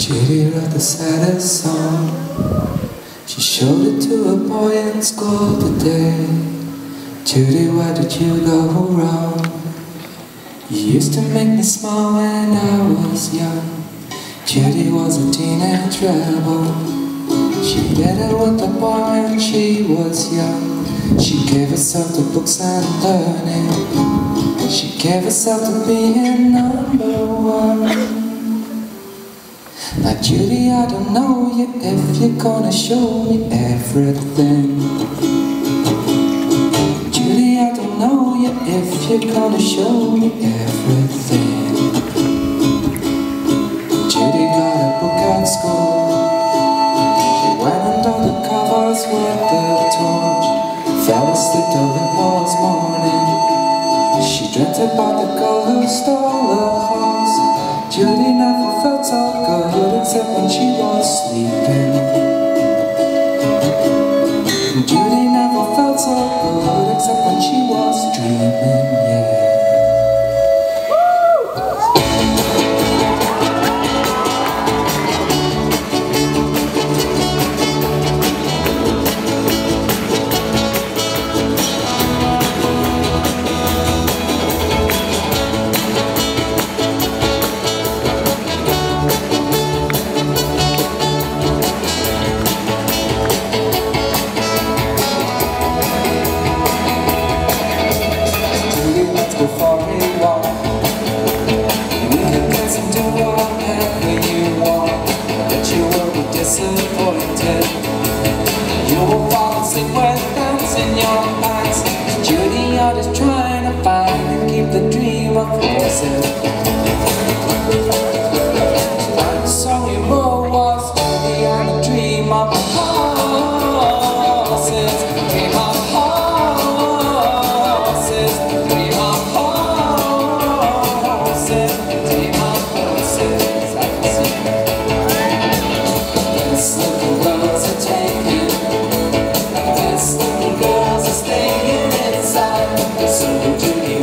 Judy wrote the saddest song. She showed it to a boy in school today. Judy, why did you go wrong? You used to make me smile when I was young. Judy was a teenage rebel. She it with the boy when she was young. She gave herself to books and learning. She gave herself to being number one. Now Judy, I don't know you if you're gonna show me everything. Judy, I don't know you if you're gonna show me everything. Judy got a book at school. She went under the covers with the torch. Fell asleep till it was morning. She dreamt about the girl who stole her Judy never felt so good except when she was sleeping So Judy, where